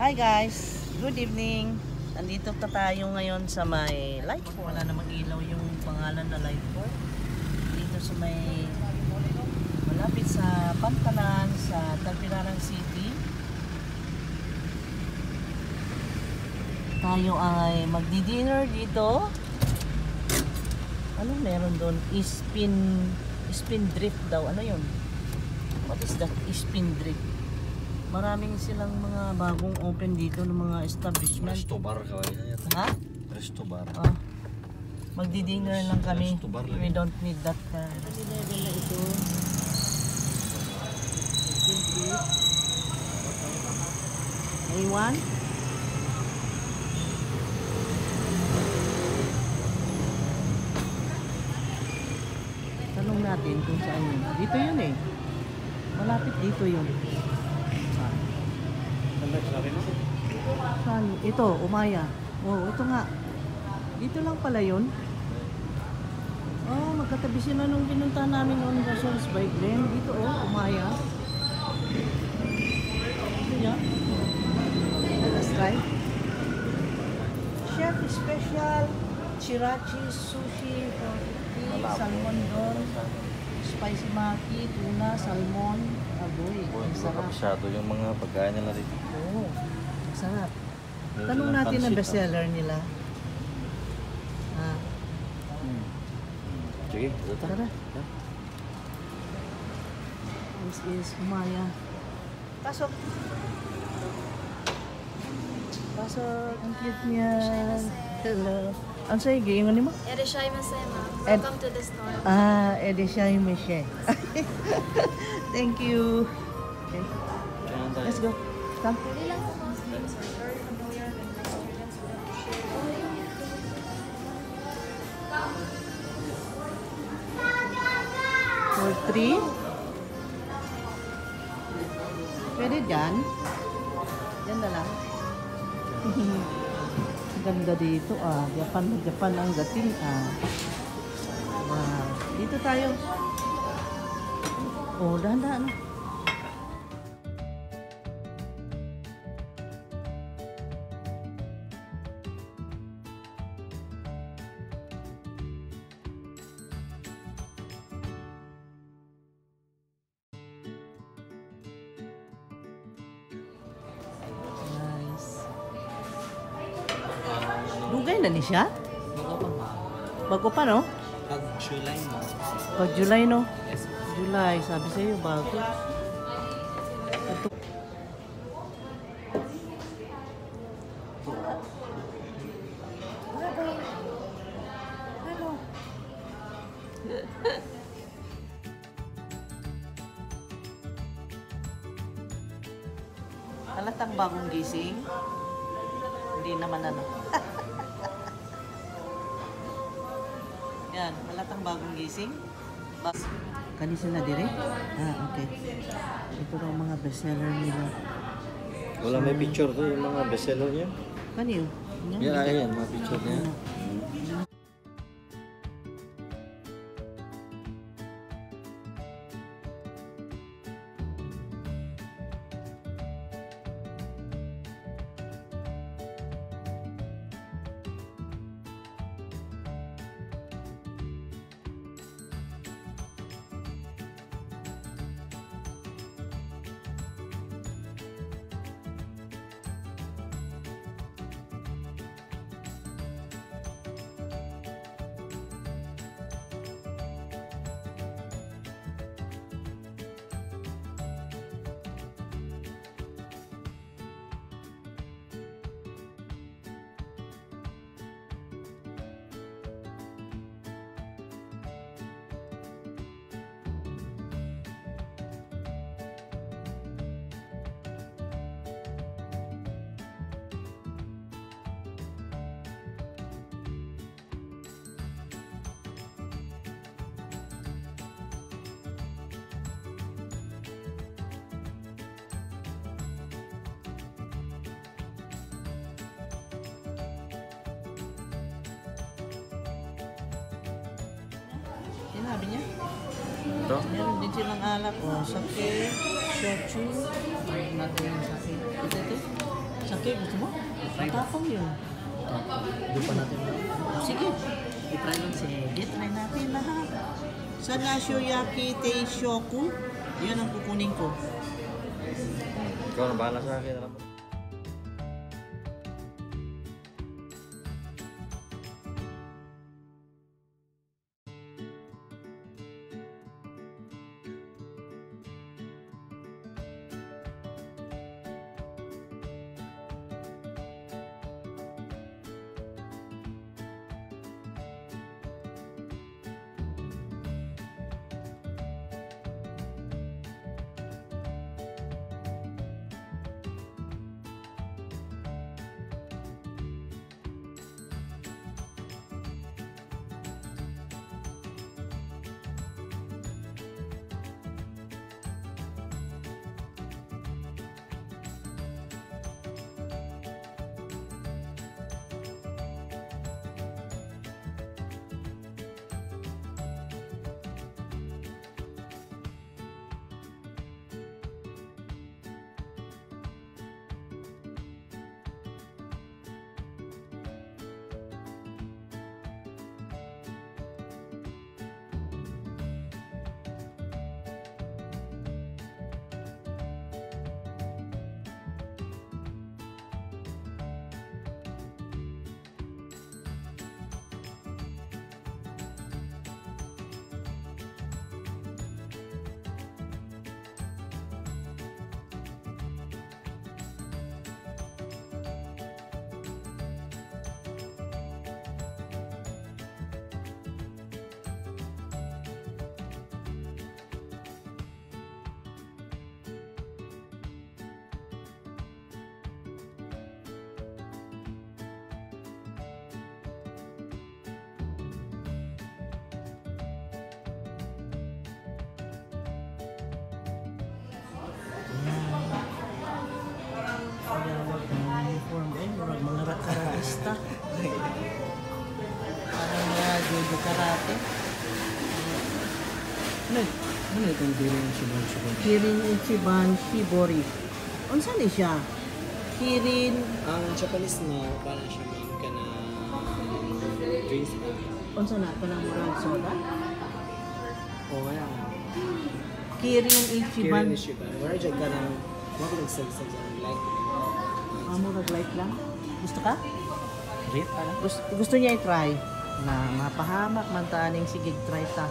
Hi guys, good evening. Nandito pa tayo ngayon sa may light pole. Wala namang ilaw yung pangalan na light pole. Dito sa may malapit sa Pantalan sa Tagbilaran City. Tayo ay magdi-dinner dito. Ano meron doon? Spin spin drift daw. Ano yun? What is that? Spin drift. Maraming silang mga bagong open dito ng mga establishment. Resto bar na yata. Ha? Resto bar. Ah. Magdi-dinner lang kami. Resto bar lang. We don't need that. Uh, Kasi level na ito. Spin drift. A1. Tanong natin kung saan yun. Dito yun eh. Malapit dito yun. Saan? Ito, Umaya. Oh, ito nga. Dito lang pala yun. Oh, magkatabi sila nung pinunta namin noon Soul's Bike Lane. Dito oh, Umaya. Ito niya. Let us try. Chef Special Chirachi Sushi 450 Salmon Don Spicy Maki Tuna Salmon Aboy Ang sarap Masyado yung mga pagkain nila dito. Oo, ang sarap Tanong natin ang bestseller nila. Ah. Hmm. Sige, ito ta. Tara. This is Maya. Pasok. Pasok. Ang cute niya. Hello. Ang sa'yo, giingon ni mo? Edishay Erishai Masema. Welcome to the store. Ah, Erishai Mashe. Thank you. Okay. Let's go. Come. Dito ah. Japan Japan ang dating ah. Wow. Dito tayo. Oh, dahan-dahan. Dugay na ni siya? Bago pa no? Pag July mo. Pag July no? Yes. July, sabi sa iyo bago. Ito. Halatang bagong gising. Hindi naman ano. Yan, halatang bagong gising. Ba Kanisa na dire? Ah, okay. Ito raw mga bestseller nila. Wala may picture to yung mga bestseller niya. Kaniyo? Yan, ayan, mga picture niya. Sinabi niya? Ito? Meron din silang alak. O, sake, shochu. Natin yung sake. Ito, ito. Sake, gusto mo? Matapang yun. Doon pa natin. Sige. I-try lang. Sige, try natin lahat. Sa Nashoyaki Teishoku, yun ang kukunin ko. Ikaw na bahala sa akin. Alam mo. Ano? Ano itong bilang subang subang? Kirin Ichiban Shibori. Unsa ni siya? Kirin, Ang Japanese na parang siya ka na drinks na. unsa na ka ng murag soda? O kaya Kirin Ichiban. Kirin Shiba. Wala dyan ka ng mga nagsagsa dyan. Like, Ah, murag light lang. Gusto ka? Gusto, gusto niya i-try na mapahamak man taning sige try ta.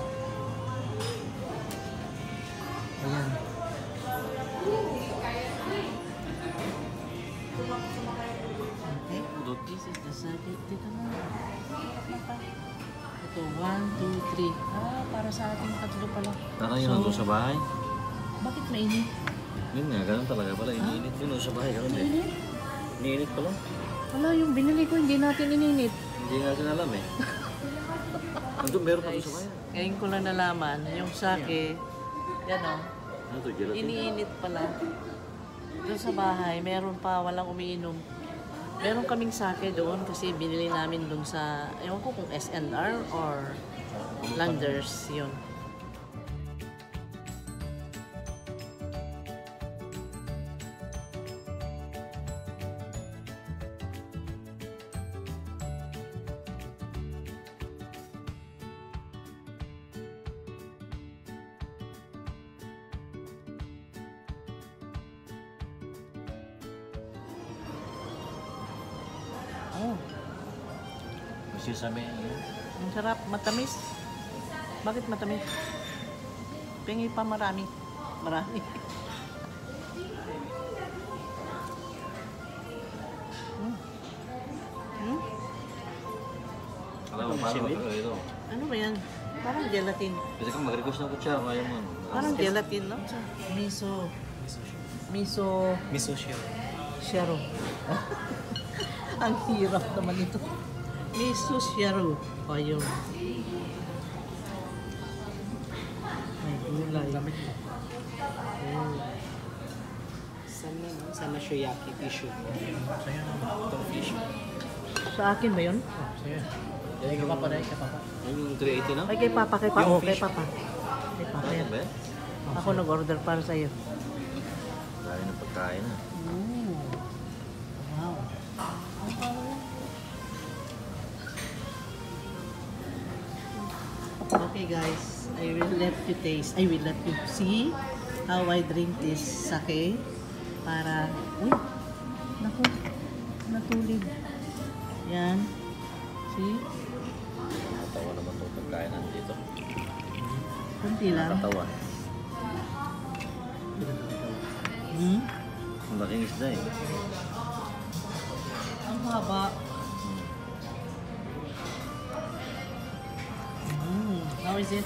Okay. This is the second. Dito na. Ito, one, two, three. Ah, para sa ating tatlo pala. Parang yun nandun sa bahay. Bakit mainit? Yun nga, ganun talaga pala. Iniinit yun sa bahay. Ganun. Mainit? Iniinit pala. Wala, yung binili ko, hindi natin ininit. Hindi natin alam eh. Nandun meron pa doon sa bahay. Ngayon ko lang nalaman, yung sake, yan o, iniinit pala. Doon sa bahay, meron pa, walang umiinom. Meron kaming sake doon kasi binili namin doon sa, ewan ko kung SNR or Landers, yun. Oh, Kasi sabi, ano? ang sarap, matamis. Bakit matamis? Pingi pa marami. Marami. Hmm. Hmm? Alam mo, paano ito? Ano ba yan? Parang gelatin. Kasi kung mag-request ng kutsara, kaya mo. ano? Parang gelatin, no? Miso. Miso. Miso shell. Sharo. Ang hirap naman ito. Miso sharo. O yun. May gulay. Oh. Sana, no? Sana shoyaki tissue. Itong fish. Sa akin ba yun? Dali ka pa pa, dali ka pa pa. Yung 380 na? Ay, kay Papa, kay Papa. Oh, kay. Papa. Kay Papa Ano yan. yan? Ako nag-order para sa'yo. Dahil ng pagkain na. Ooh. Okay guys, I will let you taste. I will let you see how I drink this sake para uy, naku, natulid. Yan. See? Nakatawa naman itong pagkain nandito. Kunti lang. Nakatawa. Hmm? Ang laking isda eh ang haba mm. how is it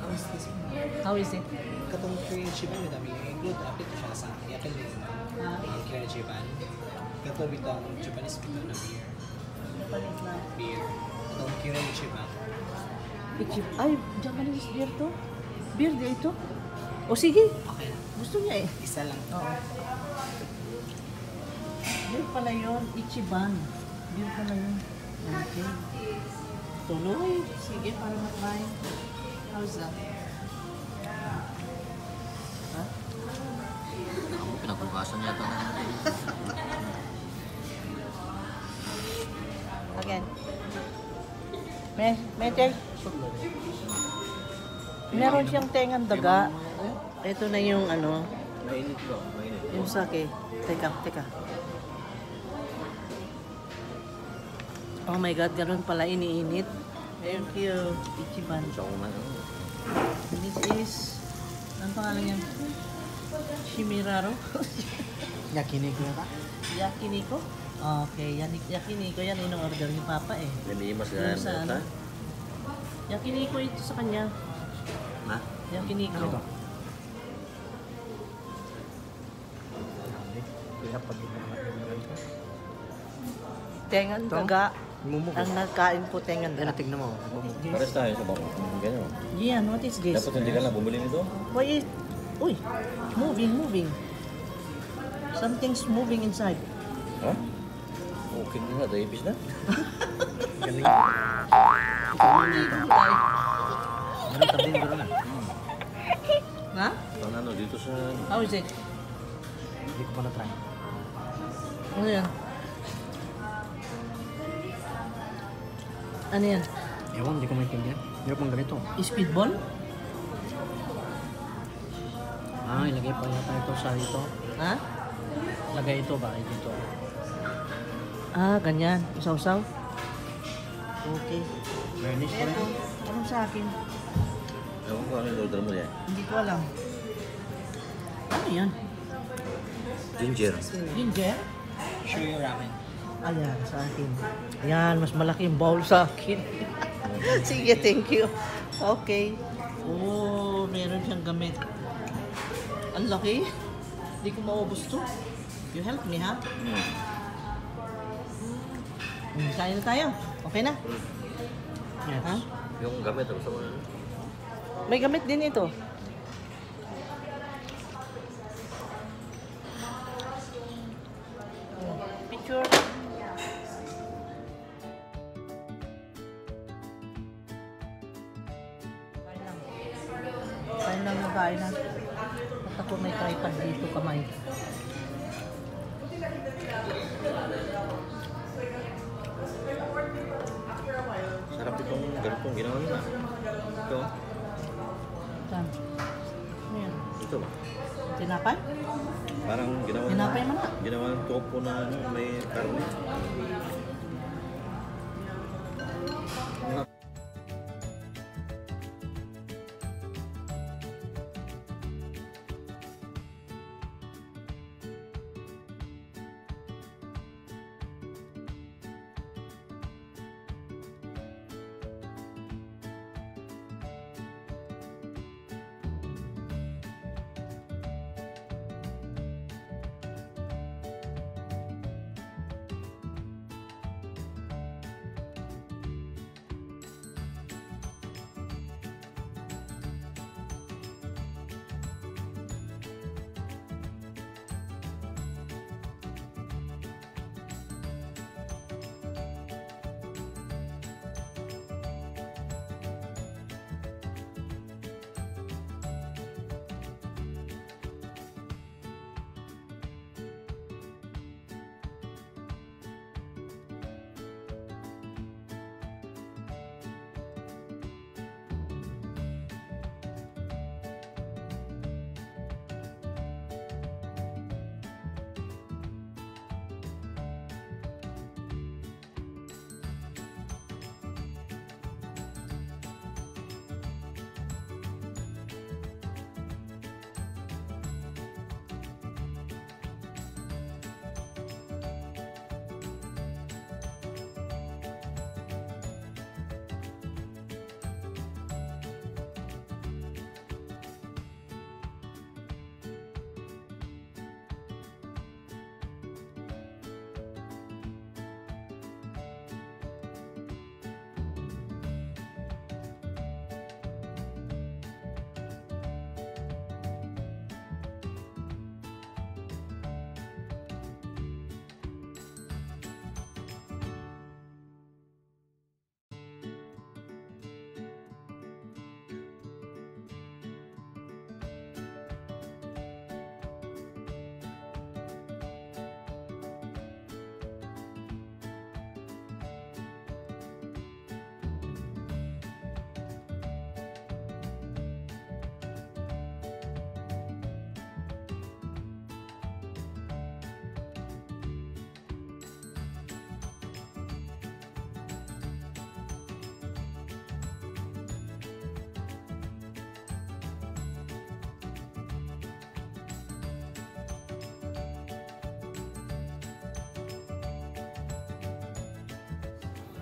How is this one? how is it Katong Korean chiban, madami include apit to siya sa yakin din. Ah. Ang Korean chiban. Kato bitang Japanese bitaw na beer. Japanese na Beer. Katong Korean chiban. Ay Japanese beer to beer di ito o sige Okay gusto niya eh Isa lang. Oo. Beer pala yun, Ichiban. Beer pala yun. Okay. Tuloy. Sige, para matry. How's that? Ha? Ako pinagbukasan yata. Again. Me, Medjay. Meron siyang tengang daga. Ito na yung ano, Mainit ba? Mainit. yung sake. Teka, teka. Oh my God, ganun pala iniinit. Thank you, Ichiban. Ano? This is, anong pangalan niya? Shimiraro? Yakiniku na ka? Yakiniko? Okay, yan, yakiniko yan in-order ni Papa eh. Yung na yan. ano? Yakiniko ito sa kanya. Ha? Yakiniko. Ano? Kaya pag Tengan daga. Mumuko. Ang nagkain po tengan Kaya daga. tignan mo. Pares tayo sa bako. Ganyan. Yan, what is this? Dapat hindi ka na bumili nito. Why is... Uy, moving, moving. Something's moving inside. Ha? Okay na, diabetes na. Galing. Ano tabi mo na? Ha? Ano, dito sa... How is it? Hindi ko pa na-try. Ano yan? Ano yan? Ewan, hindi ko maintindihan. Hirap mong ganito. Speedball? Ah, ilagay pa yata ito sa ito. Ha? Lagay ito ba? Dito. Ah, ganyan. Usaw-usaw? Okay. Garnish pa Eto, rin. anong sa akin? Ewan ko ano yung order mo yan. Hindi ko alam. Ano yan? Ginger. Ginger? Shoyu ramen. Ayan, sa akin. Ayan, mas malaki yung bowl sa akin. Sige, thank you. Okay. Oh, meron siyang gamit. Ang laki. Hindi ko maubos to. You help me, ha? Hmm. Hmm, kain na tayo. Okay na? Yes. Ha? Yung gamit, ano sa mga... May gamit din ito. Kain lang na kain na. At ako may tripod dito kamay. Sarap itong ganitong ginawa nila. Ito. Saan? Ano yan? Ito ba? Tinapay? Parang ginawa Tinapay mo na. Ginawa ng topo na ano, may karne.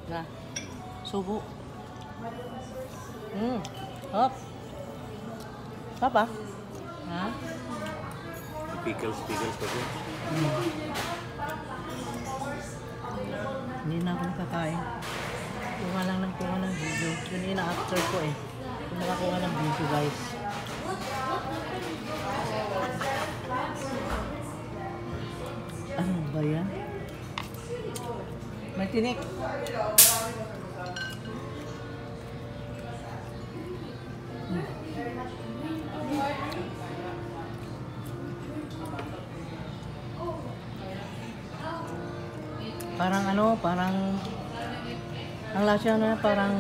Na. Subo. Hmm. Hop. Papa. Ha? Pickles, pickles pa siya. Hindi na ako nakakain. Kuha lang ng kuha ng video. Yun yung ina-after ko eh. Kung nakakuha ng video guys. Tinik. Parang ano, parang ang lasa na parang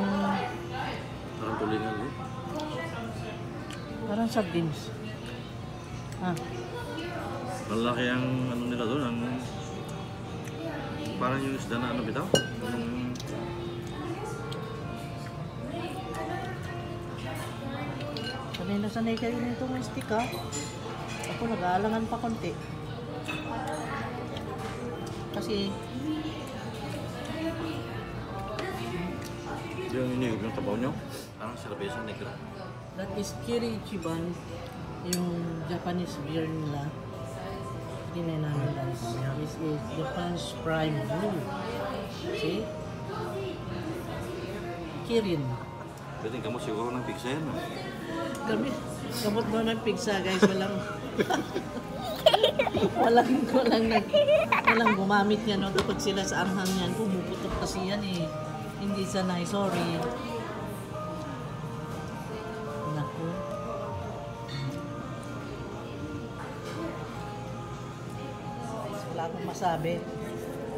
Parang tulingan eh. parang sardines. Ah, Malaki ang ano nila doon, ang parang yung isda na ano bitaw? Yung sanay na sanay kayo nito may stick ha. Ako nag-aalangan pa konti. Kasi yung inigop yung tabaw nyo. Parang silabesa negra. that is Kiri Ichiban, yung Japanese beer nila. Hindi na guys. This is Japan's Prime Brew. See? Kirin. Pwede ka mo siguro ng pigsa yan. Kami, kamot daw ng pigsa guys, walang walang walang nag walang gumamit yan no kapag sila sa anghang yan pumuputok kasi yan eh hindi sanay sorry masabi.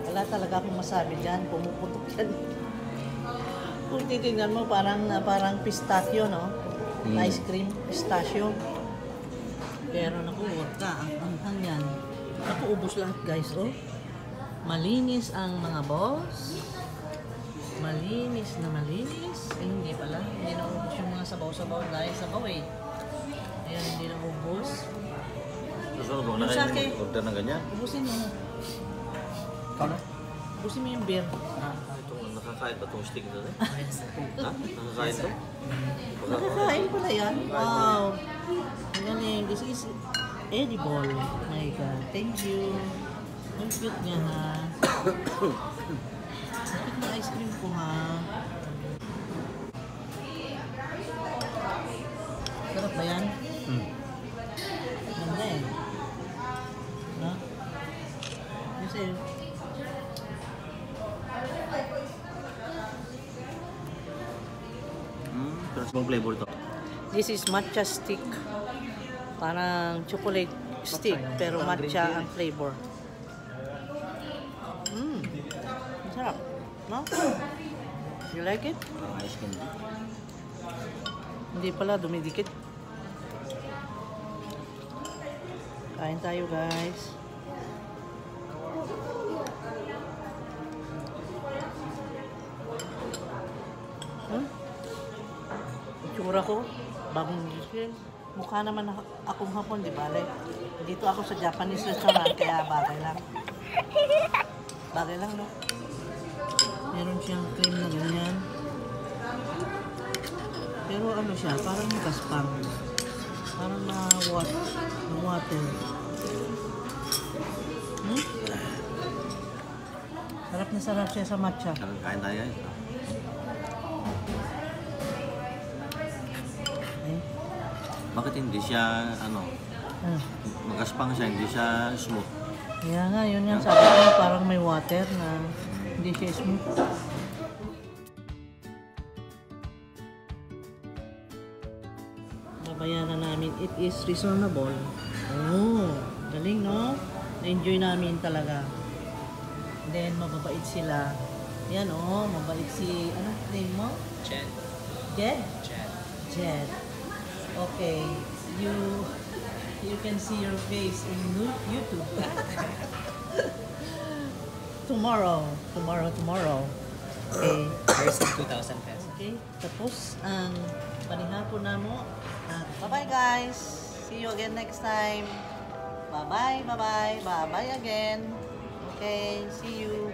Wala talaga akong masabi dyan. Pumuputok yan. Kung titignan mo parang parang pistachio no? Mm. ice cream pistachio. Pero naku wag ka. Ang anghang yan. Naku ubos lahat guys oh. Malinis ang mga boss. Malinis na malinis. Eh, hindi pala. Hindi na ubos yung mga sabaw-sabaw dahil sabaw eh. Ayan hindi na ubos. Susunod mo Yung na kayo sake. order ng ganyan. ubusin mo ubusin mo yung beer Ah, itong nakakain ba itong stick na rin? ha? Nakakain to? Nakakain pala yan. Wow. Ang galing. This is edible. My God. Thank you. Ang cute niya ha. Bakit na ice cream ko ha? Sarap ba yan? Hmm. Hmm, pero bang flavor to? This is matcha stick. Parang chocolate stick, pero matcha ang flavor. Mmm. Masarap. No? You like it? Ice cream. Hindi pala, dumidikit. Kain tayo guys. Itsura ko, bagong gising. Mukha naman ako, akong hapon, di ba? Like, dito ako sa Japanese restaurant, kaya bagay lang. Bagay lang, no? Meron siyang cream na ganyan. Pero ano siya, parang gaspang. Parang na water. Na water. Hmm? Sarap na sarap siya sa matcha. Kain tayo. Bakit hindi siya, ano, ah. magaspang siya, hindi siya smooth? Kaya nga, yun yan. Sabi ko parang may water na hindi siya smooth. Babayaran namin. It is reasonable. Oh, galing no? Na-enjoy namin talaga. Then, mababait sila. Yan oh, mabait si, ano name mo? Chen. Jed? Chen. Jed. Okay. You you can see your face in YouTube. tomorrow. Tomorrow, tomorrow. Okay. First 2,000 pesos. Okay. Tapos ang panihapon na mo. Bye-bye guys. See you again next time. Bye-bye, bye-bye. Bye-bye again. Okay. See you.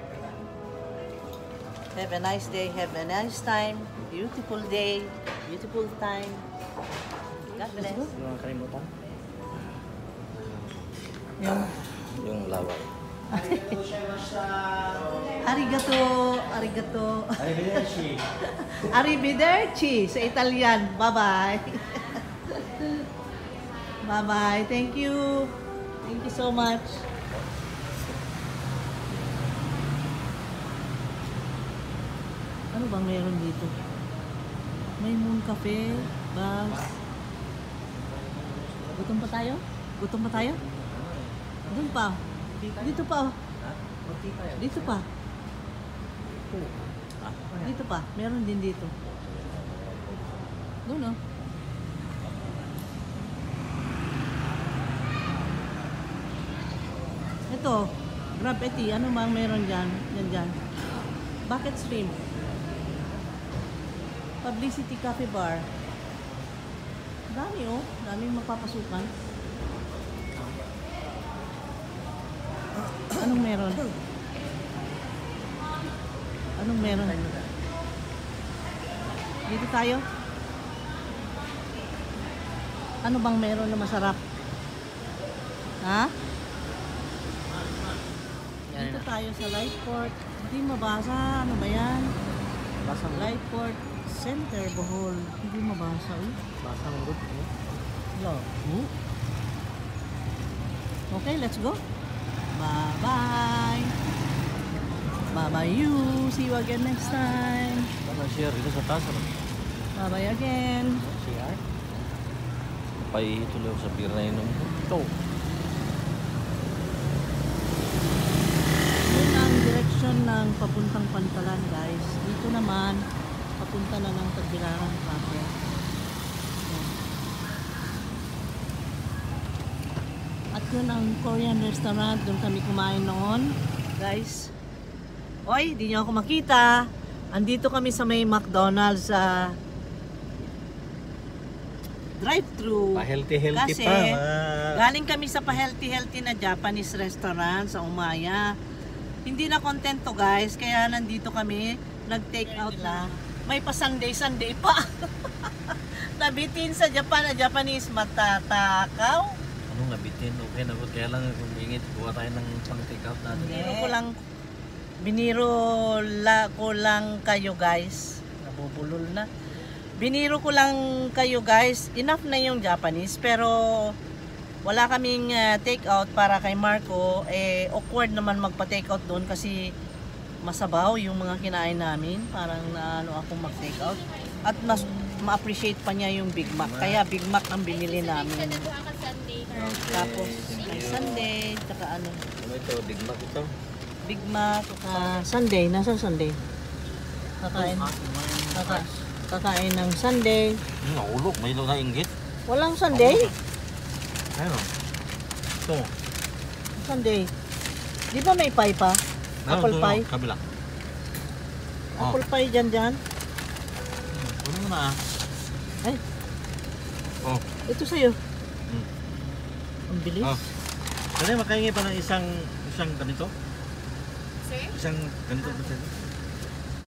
Have a nice day. Have a nice time. Beautiful day. Beautiful time. God bless. Ano ang kalimutan? Yung Yung laway. arigato, arigato. Arrivederci. Arrivederci sa Italian. Bye-bye. Bye-bye. Thank you. Thank you so much. Ano bang meron dito? May moon cafe, bus. Gutom pa tayo? Gutom pa tayo? Doon pa. Dito pa. oh. Dito pa. Dito pa. Meron din dito. Doon oh. Ito. Grab eti. Ano bang meron dyan? Yan dyan. Bucket stream. Publicity Cafe Bar. Dami oh. Daming magpapasukan. Anong meron? Anong meron? Dito tayo? Ano bang meron na masarap? Ha? Dito tayo sa Lightport. Hindi mabasa. Ano ba yan? Basa mo. Center, Bohol. Hindi mabasa. Eh. Basa mo. good, eh. Hello. Hmm? Okay, let's go. Bye-bye. Bye-bye you. See you again next time. Siya rito sa taas? Ano? Bye-bye again. CR? Paihituloy sa beer na inom ko. Ito. Yun ang direksyon ng papuntang Pantalan, guys. Dito naman, papunta na ng Tagbilaran proper. At yun ang Korean restaurant. Doon kami kumain noon. Guys. Oy, di nyo ako makita. Andito kami sa may McDonald's sa drive-thru. Pa-healthy-healthy Kasi, pa. ma- Galing kami sa pa-healthy-healthy na Japanese restaurant sa Umaya. Hindi na contento guys, kaya nandito kami, nag-take out na. May pa Sunday-Sunday pa. Nabitin sa Japan na Japanese matatakaw. Anong nabitin? Okay na. Kaya lang kung ingit, kuha tayo ng pang take out natin. Biniro ko lang, biniro la, ko lang kayo guys. Nabubulol na. Biniro ko lang kayo guys. Enough na yung Japanese pero wala kaming uh, take out para kay Marco. Eh awkward naman magpa-take out doon kasi masabaw yung mga kinain namin. Parang na ano ako mag-take out. At mas ma-appreciate pa niya yung Big Mac. Kaya Big Mac ang binili namin. Tapos may Sunday, tsaka ano, Ano ito? Big Mac ito? Big Mac, ah, Sunday. Nasa Sunday? Kakain. Kaka, kakain ng Sunday. Hmm, naulog. May na inggit. Walang Sunday? Ano? Ito. Sunday. Di ba may pie pa? Apple doon, pie? Kabila. Oh. Apple pie dyan dyan. Ano mo na ah. Ay, Oh. ito sa'yo. Hmm. Ang bilis. Oh. Kasi makahingi pa ng isang isang ganito? Sir? Isang ganito ba sa'yo?